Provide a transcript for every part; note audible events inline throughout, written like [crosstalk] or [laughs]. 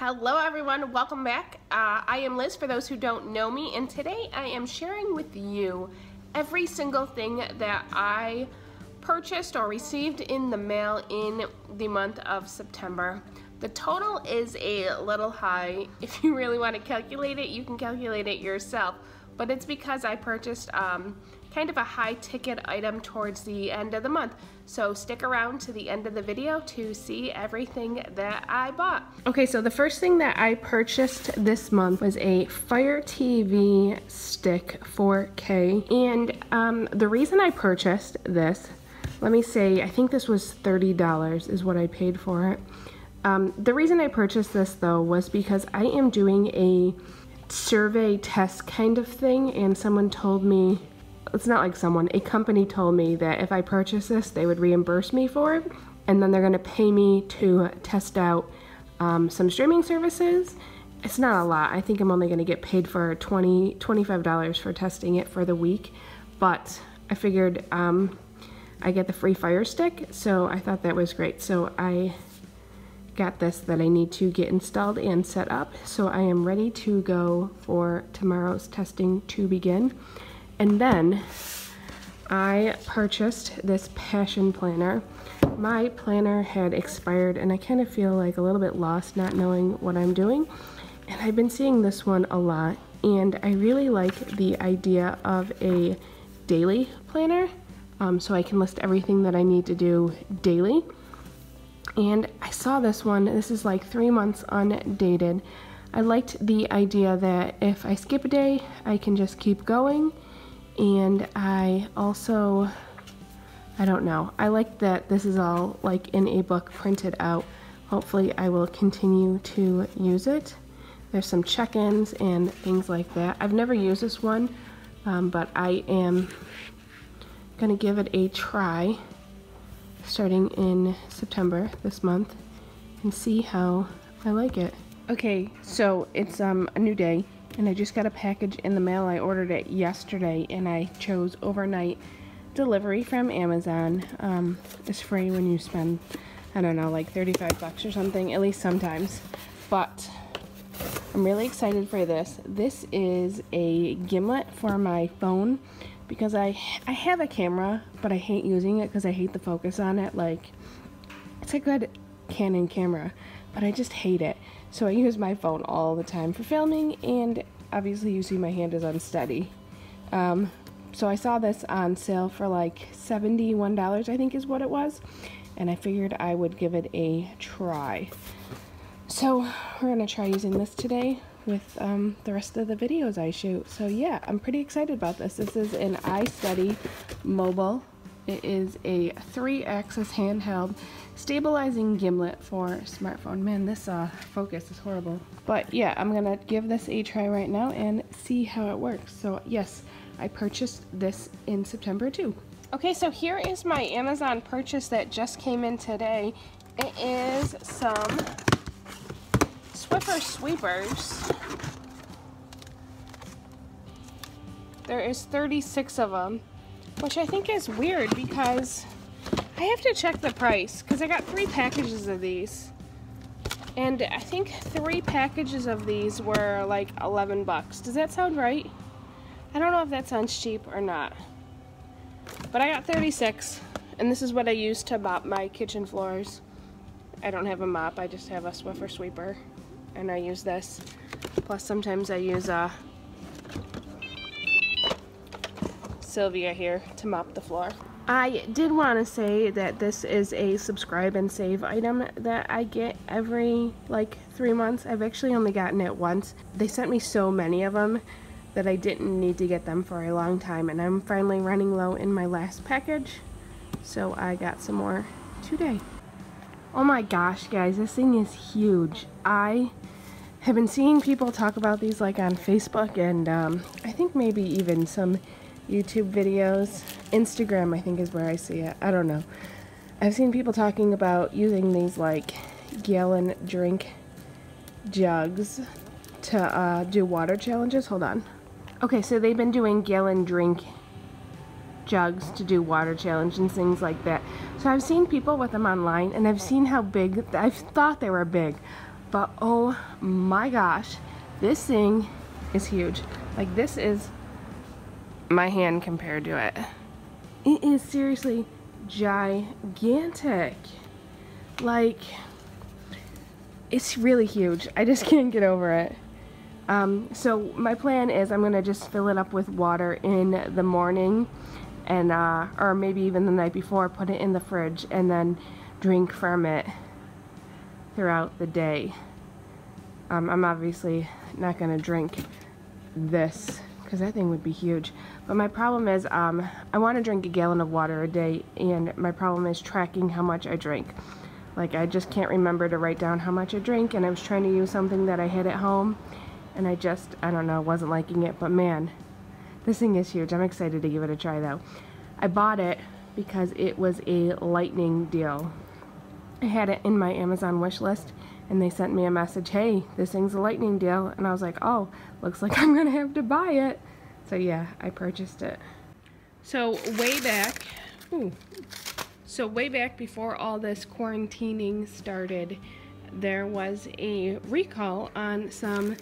Hello everyone, welcome back. Uh, I am Liz for those who don't know me and today I am sharing with you every single thing that I purchased or received in the mail in the month of September. The total is a little high. [laughs] If you really want to calculate it, you can calculate it yourself but it's because I purchased um, kind of a high ticket item towards the end of the month. So stick around to the end of the video to see everything that I bought. Okay, so the first thing that I purchased this month was a Fire TV Stick 4K. And um, the reason I purchased this, let me say, I think this was $30 is what I paid for it. Um, the reason I purchased this though was because I am doing a survey test kind of thing and someone told me it's not like someone a company told me that if I purchase this they would reimburse me for it and then they're gonna pay me to test out um, some streaming services it's not a lot I think I'm only gonna get paid for 20 $25 for testing it for the week but I figured um, I get the free fire stick so I thought that was great so I got this that I need to get installed and set up. So I am ready to go for tomorrow's testing to begin. And then I purchased this passion planner. My planner had expired and I kind of feel like a little bit lost not knowing what I'm doing. And I've been seeing this one a lot and I really like the idea of a daily planner um, so I can list everything that I need to do daily and I saw this one. This is like three months undated. I liked the idea that if I skip a day, I can just keep going. And I also, I don't know, I like that this is all like in a book printed out. Hopefully I will continue to use it. There's some check-ins and things like that. I've never used this one, um, but I am gonna give it a try starting in September this month and see how I like it. Okay, so it's um, a new day and I just got a package in the mail. I ordered it yesterday and I chose overnight delivery from Amazon. Um, it's free when you spend, I don't know, like 35 bucks or something, at least sometimes. But I'm really excited for this. This is a gimbal for my phone because I I have a camera, but I hate using it because I hate the focus on it. Like, it's a good Canon camera, but I just hate it. So I use my phone all the time for filming, and obviously you see my hand is unsteady. Um, so I saw this on sale for like $71, I think is what it was, and I figured I would give it a try. So we're gonna try using this today with um, the rest of the videos I shoot. So yeah, I'm pretty excited about this. This is an iSteady mobile. It is a three-axis handheld stabilizing gimbal for smartphone. Man, this uh, focus is horrible. But yeah, I'm gonna give this a try right now and see how it works. So yes, I purchased this in September too. Okay, so here is my Amazon purchase that just came in today. It is some Swiffer Sweepers. There is 36 of them, which I think is weird because I have to check the price because I got three packages of these. And I think three packages of these were like 11 bucks. Does that sound right? I don't know if that sounds cheap or not. But I got 36, and this is what I use to mop my kitchen floors. I don't have a mop, I just have a Swiffer sweeper and I use this. Plus sometimes I use uh, Sylvia here to mop the floor. I did want to say that this is a subscribe and save item that I get every like three months. I've actually only gotten it once. They sent me so many of them that I didn't need to get them for a long time and I'm finally running low in my last package so I got some more today. Oh my gosh guys this thing is huge. I have been seeing people talk about these like on Facebook and um, I think maybe even some YouTube videos. Instagram I think is where I see it. I don't know. I've seen people talking about using these like gallon drink jugs to uh, do water challenges. Hold on. Okay, so they've been doing gallon drink jugs to do water challenge and things like that. So I've seen people with them online and I've seen how big, I've thought they were big, But oh my gosh, this thing is huge. Like this is my hand compared to it. It is seriously gigantic. Like, it's really huge. I just [laughs] can't get over it. Um, so my plan is I'm gonna just fill it up with water in the morning and uh, or maybe even the night before put it in the fridge and then drink from it throughout the day um, I'm obviously not gonna drink this because that thing would be huge but my problem is um, I want to drink a gallon of water a day and my problem is tracking how much I drink like I just can't remember to write down how much I drink and I was trying to use something that I had at home and I just, I don't know, wasn't liking it, but man, this thing is huge. I'm excited to give it a try though. I bought it because it was a lightning deal. I had it in my Amazon wish list and they sent me a message, hey, this thing's a lightning deal. And I was like, oh, looks like I'm gonna have to buy it. So yeah, I purchased it. So way back, ooh, so way back before all this quarantining started, there was a recall on some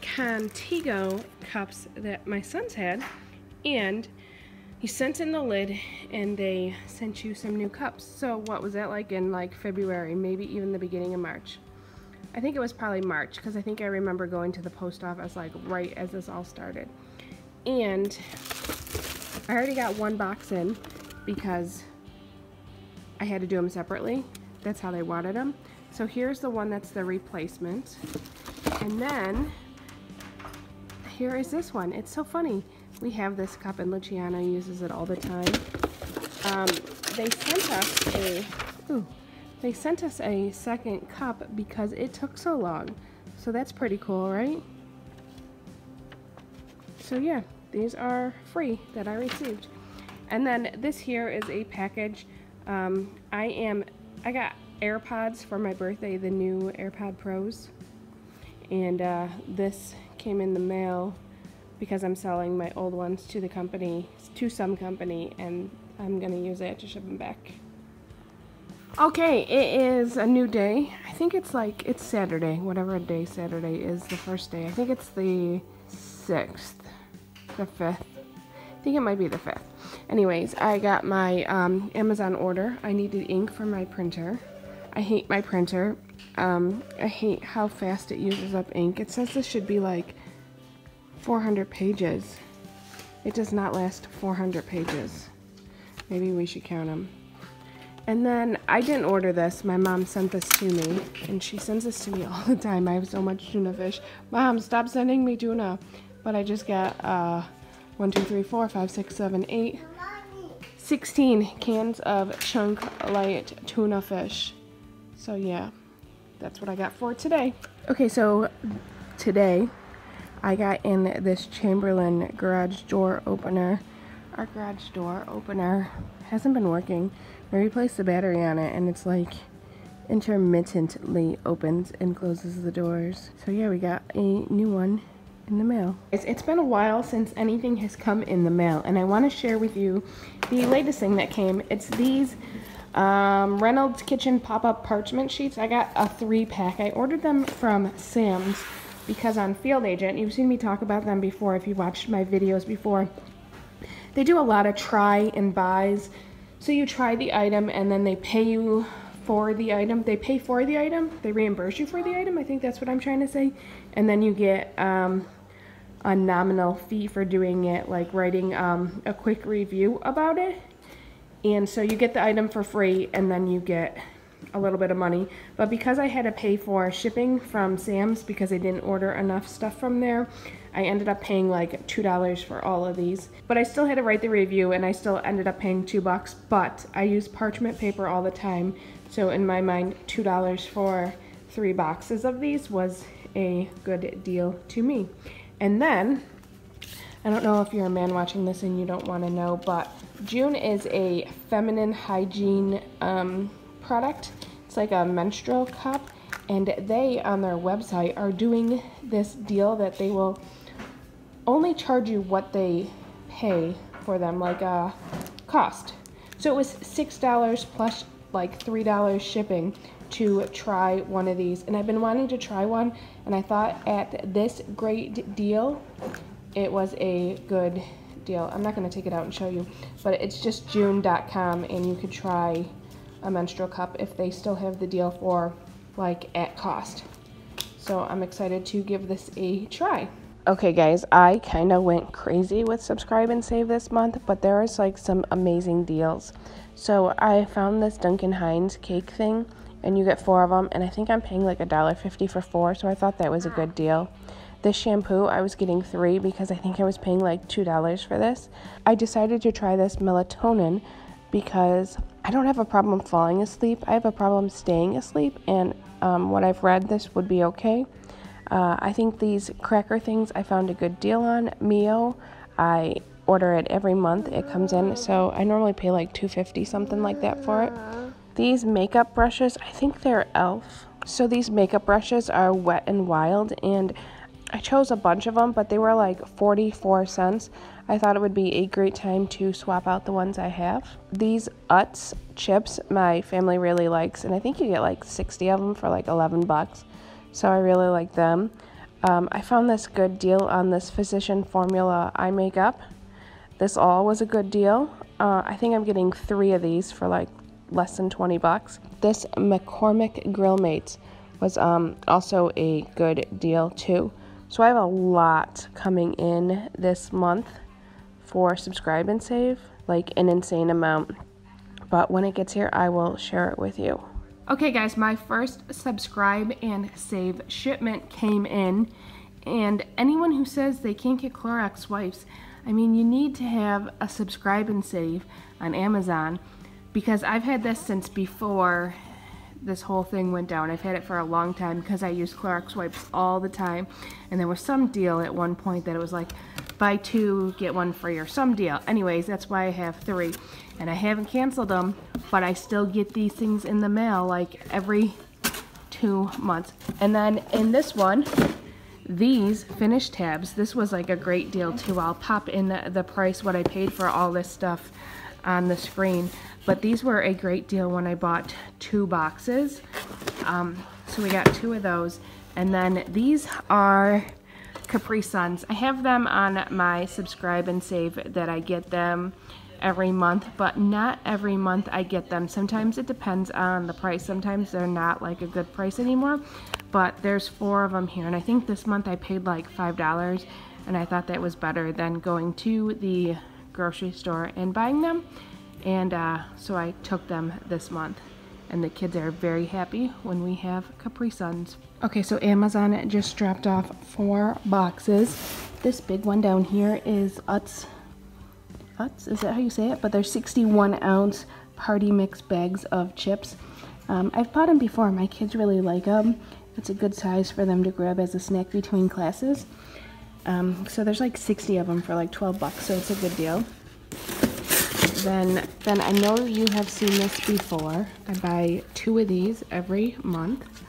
Contigo cups that my sons had and you sent in the lid and they sent you some new cups. So what was that like in like February, maybe even the beginning of March? I think it was probably March because I think I remember going to the post office like right as this all started. And I already got one box in because I had to do them separately. That's how they wanted them. So here's the one that's the replacement. And then here is this one. It's so funny. We have this cup and Luciano uses it all the time. Um, they sent us a, ooh, they sent us a second cup because it took so long. So that's pretty cool, right? So yeah, these are free that I received. And then this here is a package. Um, I am, I got AirPods for my birthday, the new AirPod Pros. And uh, this came in the mail because I'm selling my old ones to the company, to some company, and I'm gonna use it to ship them back. Okay, it is a new day. I think it's like, it's Saturday, whatever day Saturday is, the first day. I think it's the 6th, the 5th. I think it might be the 5th. Anyways, I got my um, Amazon order. I needed ink for my printer. I hate my printer. Um, I hate how fast it uses up ink. It says this should be like 400 pages. It does not last 400 pages. Maybe we should count them. And then I didn't order this. My mom sent this to me, and she sends this to me [laughs] all the time. I have so much tuna fish. Mom, stop sending me tuna. But I just got uh, 1, 2, 3, 4, 5, 6, 7, 8, 16 cans of chunk light tuna fish. So yeah, that's what I got for today. Okay, so today I got in this Chamberlain garage door opener. Our garage door opener hasn't been working. I replaced the battery on it and it's like intermittently opens and closes the doors. So yeah, we got a new one in the mail. It's, it's been a while since anything has come in the mail and I want to share with you the latest thing that came. It's these um, Reynolds Kitchen pop-up parchment sheets. I got a three pack. I ordered them from Sam's because on Field Agent, you've seen me talk about them before if you watched my videos before. They do a lot of try and buys. So you try the item and then they pay you for the item. They pay for the item. They reimburse you for the item. I think that's what I'm trying to say. And then you get um, a nominal fee for doing it, like writing um, a quick review about it. And so you get the item for free and then you get a little bit of money. But because I had to pay for shipping from Sam's because I didn't order enough stuff from there, I ended up paying like $2 for all of these. But I still had to write the review and I still ended up paying two bucks, but I use parchment paper all the time. So in my mind, $2 for three boxes of these was a good deal to me. And then, I don't know if you're a man watching this and you don't want to know, but June is a feminine hygiene um, product. It's like a menstrual cup and they on their website are doing this deal that they will only charge you what they pay for them, like a uh, cost. So it was $6 plus like $3 shipping to try one of these. And I've been wanting to try one, and I thought at this great deal, it was a good deal. I'm not going to take it out and show you, but it's just june.com, and you could try a menstrual cup if they still have the deal for like at cost. So I'm excited to give this a try. Okay guys, I kind of went crazy with subscribe and save this month, but there is like some amazing deals. So I found this Duncan Hines cake thing, and you get four of them, and I think I'm paying like a dollar fifty for four, so I thought that was a good deal. This shampoo, I was getting three because I think I was paying like two dollars for this. I decided to try this melatonin because I don't have a problem falling asleep. I have a problem staying asleep, and um, what I've read, this would be okay. Uh, I think these cracker things I found a good deal on. Mio, I order it every month. It comes in, so I normally pay like 250 something like that for it. These makeup brushes, I think they're e.l.f. So these makeup brushes are wet and wild, and I chose a bunch of them, but they were like 44 cents. I thought it would be a great time to swap out the ones I have. These Utz chips my family really likes, and I think you get like 60 of them for like 11 bucks. So I really like them. Um, I found this good deal on this Physician Formula eye makeup. This all was a good deal. Uh, I think I'm getting three of these for like less than 20 bucks. This McCormick Grill Mates was um, also a good deal too. So I have a lot coming in this month for subscribe and save, like an insane amount. But when it gets here, I will share it with you. Okay guys, my first subscribe and save shipment came in and anyone who says they can't get Clorox wipes, I mean, you need to have a subscribe and save on Amazon because I've had this since before this whole thing went down. I've had it for a long time because I use Clorox wipes all the time. And there was some deal at one point that it was like buy two, get one free or some deal. Anyways, that's why I have three. And I haven't canceled them, but I still get these things in the mail like every two months. And then in this one, these finish tabs, this was like a great deal too. I'll pop in the, the price, what I paid for all this stuff on the screen. But these were a great deal when I bought two boxes. Um, so we got two of those. And then these are Capri Suns. I have them on my subscribe and save that I get them every month, but not every month I get them. Sometimes it depends on the price. Sometimes they're not like a good price anymore, but there's four of them here. And I think this month I paid like $5 and I thought that was better than going to the grocery store and buying them. And uh, so I took them this month. And the kids are very happy when we have Capri Suns. Okay, so Amazon just dropped off four boxes. This big one down here is Utz Utz, is that how you say it? But they're 61 ounce party mix bags of chips. Um, I've bought them before. My kids really like them. It's a good size for them to grab as a snack between classes. Um, so there's like 60 of them for like 12 bucks, so it's a good deal. Then, then I know you have seen this before. I buy two of these every month.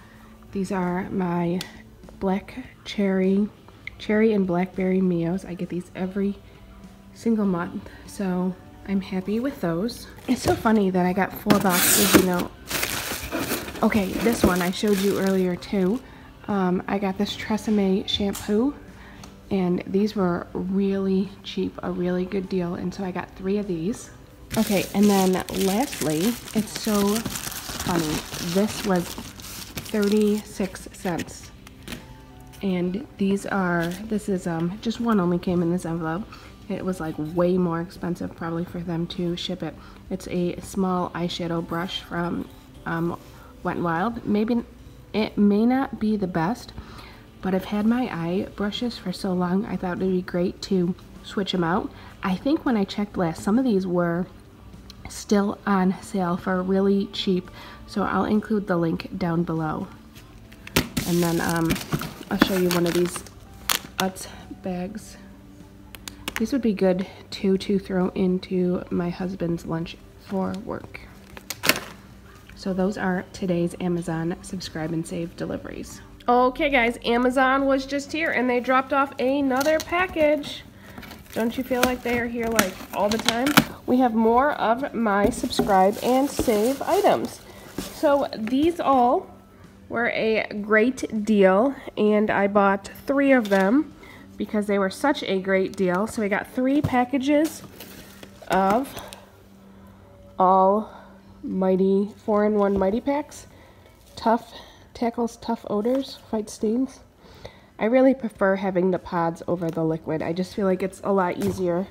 These are my black cherry, cherry and blackberry Mios. I get these every single month. So I'm happy with those. It's so funny that I got four boxes, you know. Okay, this one I showed you earlier too. Um, I got this Tresemme shampoo and these were really cheap, a really good deal. And so I got three of these. Okay, and then lastly, it's so funny. This was 36 cents. And these are, this is, um, just one only came in this envelope. It was like way more expensive probably for them to ship it. It's a small eyeshadow brush from um, Wet n Wild. Maybe it may not be the best, but I've had my eye brushes for so long I thought it would be great to switch them out. I think when I checked last, some of these were still on sale for really cheap, so I'll include the link down below. And then um, I'll show you one of these Utz bags. These would be good too to throw into my husband's lunch for work. So those are today's Amazon subscribe and save deliveries. Okay guys, Amazon was just here and they dropped off another package. Don't you feel like they are here like all the time? We have more of my subscribe and save items. So these all were a great deal and I bought three of them because they were such a great deal. So we got three packages of all mighty four-in-one mighty packs. Tough tackles tough odors, fight stains. I really prefer having the pods over the liquid. I just feel like it's a lot easier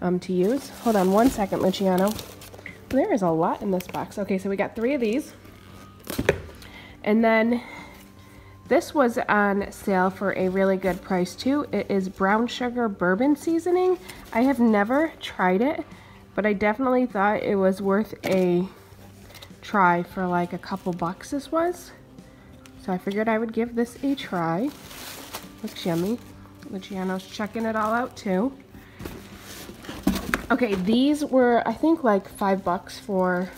um, to use. Hold on one second, Luciano. There is a lot in this box. Okay, so we got three of these. And then this was on sale for a really good price too. It is brown sugar bourbon seasoning. I have never tried it, but I definitely thought it was worth a try for like a couple bucks this was. So I figured I would give this a try. Looks yummy. Luciano's checking it all out too. Okay, these were, I think, like five bucks for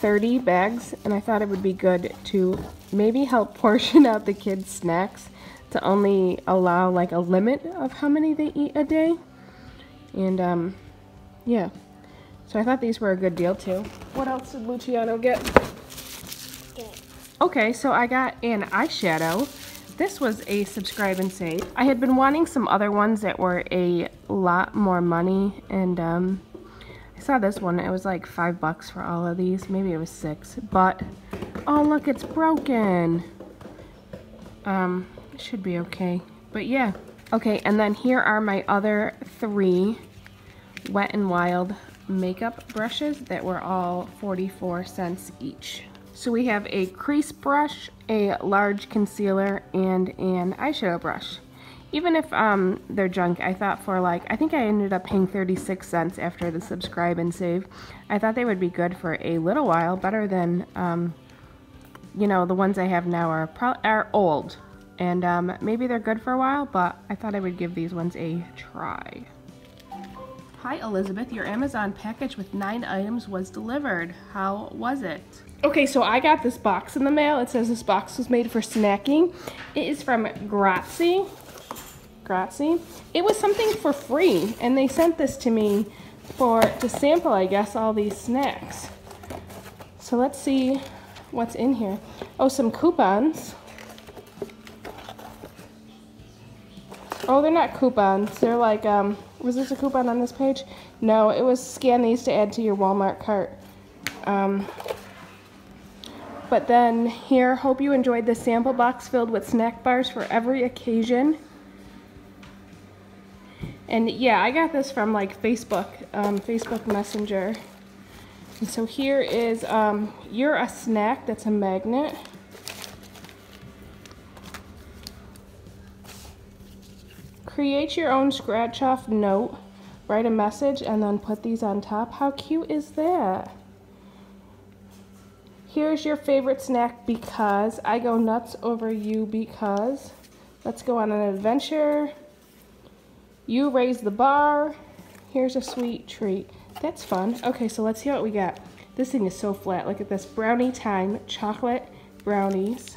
30 bags, and I thought it would be good to maybe help [laughs] portion out the kids' snacks to only allow like a limit of how many they eat a day. And, um, yeah. So I thought these were a good deal too. What else did Luciano get? Okay, so I got an eyeshadow. This was a subscribe and save. I had been wanting some other ones that were a lot more money and um, I saw this one. It was like five bucks for all of these. Maybe it was six, but oh look, it's broken. Um, it should be okay, but yeah. Okay, and then here are my other three Wet n Wild makeup brushes that were all 44 cents each. So we have a crease brush, a large concealer, and an eyeshadow brush. Even if um, they're junk, I thought for like, I think I ended up paying 36 cents after the subscribe and save. I thought they would be good for a little while, better than, um, you know, the ones I have now are, are old. And um, maybe they're good for a while, but I thought I would give these ones a try. Hi Elizabeth, your Amazon package with nine items was delivered. How was it? Okay, so I got this box in the mail. It says this box was made for snacking. It is from Grazie. Grazie. It was something for free, and they sent this to me for to sample, I guess, all these snacks. So let's see what's in here. Oh, some coupons. Oh, they're not coupons. They're like, um, was this a coupon on this page? No, it was scan these to add to your Walmart cart. Um, but then here, hope you enjoyed the sample box filled with snack bars for every occasion. And yeah, I got this from like Facebook, um, Facebook Messenger. And so here is, um, you're a snack, that's a magnet. Create your own scratch off note, write a message, and then put these on top. How cute is that? Here's your favorite snack because I go nuts over you because. Let's go on an adventure. You raise the bar. Here's a sweet treat. That's fun. Okay, so let's see what we got. This thing is so flat. Look at this. Brownie time. Chocolate brownies.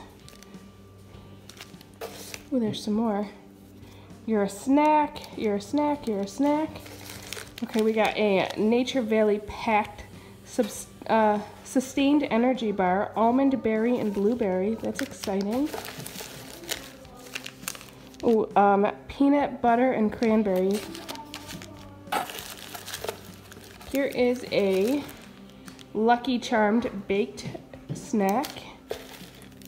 Oh, there's some more. You're a snack. You're a snack. You're a snack. Okay, we got a Nature Valley packed subs uh, Sustained Energy Bar, Almond Berry and Blueberry. That's exciting. Oh, um, Peanut Butter and Cranberry. Here is a Lucky Charmed Baked Snack.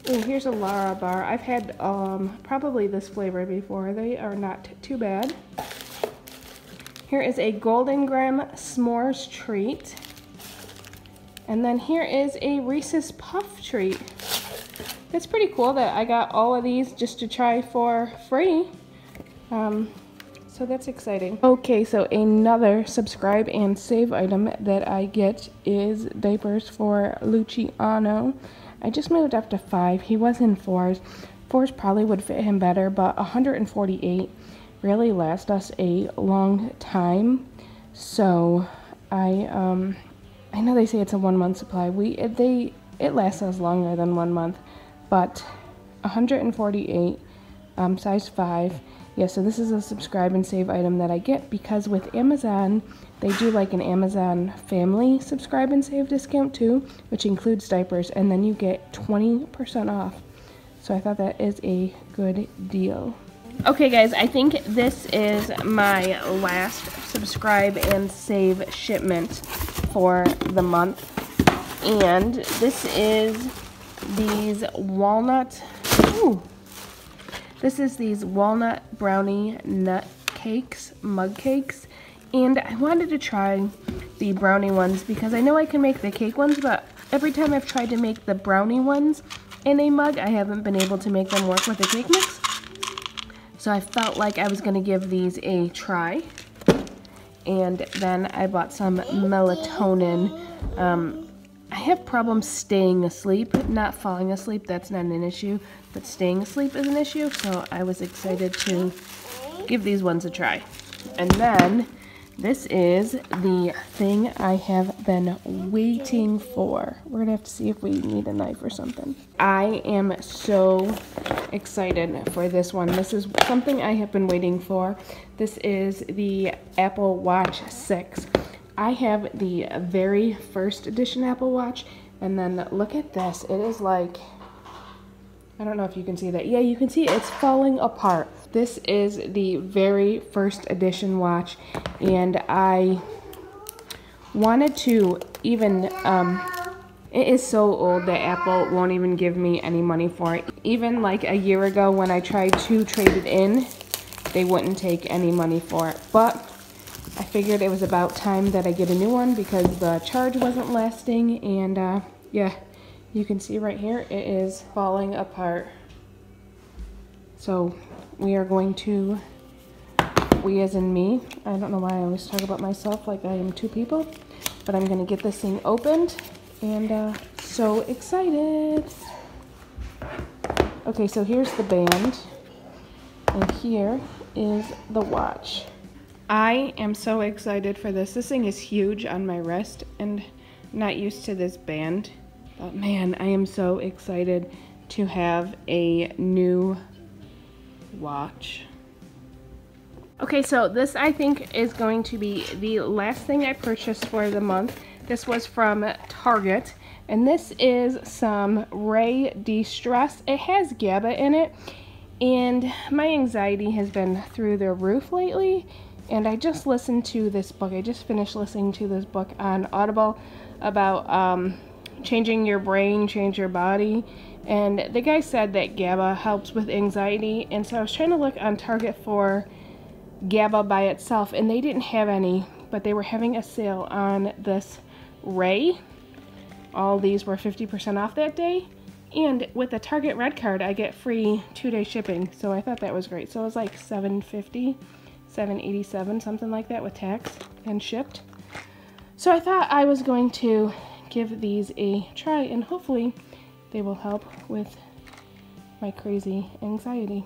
Oh, here's a Lara bar. I've had um, probably this flavor before. They are not too bad. Here is a Golden Graham S'mores treat. And then here is a Reese's Puff treat. It's pretty cool that I got all of these just to try for free. Um, so that's exciting. Okay, so another subscribe and save item that I get is diapers for Luciano. I just moved up to five. He was in fours. Fours probably would fit him better, but 148 really lasts us a long time. So I um, I know they say it's a one month supply. We it, they it lasts us longer than one month, but 148 um, size 5. Yeah, so this is a subscribe and save item that I get because with Amazon, they do like an Amazon family subscribe and save discount too, which includes diapers, and then you get 20% off. So I thought that is a good deal. Okay guys, I think this is my last subscribe and save shipment for the month. And this is these walnut, ooh, this is these walnut brownie nut cakes, mug cakes. And I wanted to try the brownie ones because I know I can make the cake ones, but every time I've tried to make the brownie ones in a mug, I haven't been able to make them work with the cake mix. So I felt like I was going to give these a try. And then I bought some melatonin. Um, I have problems staying asleep, not falling asleep, that's not an issue but staying asleep is an issue, so I was excited to give these ones a try. And then this is the thing I have been waiting for. We're gonna have to see if we need a knife or something. I am so excited for this one. This is something I have been waiting for. This is the Apple Watch 6. I have the very first edition Apple Watch, and then look at this. It is like I don't know if you can see that. Yeah, you can see it's falling apart. This is the very first edition watch, and I wanted to even, um, it is so old that Apple won't even give me any money for it. Even like a year ago when I tried to trade it in, they wouldn't take any money for it. But I figured it was about time that I get a new one because the charge wasn't lasting, and uh, yeah you can see right here it is falling apart. So we are going to we as in me I don't know why I always talk about myself like I am two people but I'm gonna get this thing opened and uh, so excited. Okay so here's the band and here is the watch. I am so excited for this. This thing is huge on my wrist and not used to this band but man, I am so excited to have a new watch. Okay, so this I think is going to be the last thing I purchased for the month. This was from Target, and this is some Rae De-Stress. It has GABA in it, and my anxiety has been through the roof lately, and I just listened to this book. I just finished listening to this book on Audible about um, changing your brain, change your body. And the guy said that GABA helps with anxiety. And so I was trying to look on Target for GABA by itself, and they didn't have any, but they were having a sale on this Rae. All these were 50% off that day. And with the Target Red card, I get free two-day shipping. So I thought that was great. So it was like 750 787 something like that with tax and shipped. So I thought I was going to give these a try and hopefully they will help with my crazy anxiety.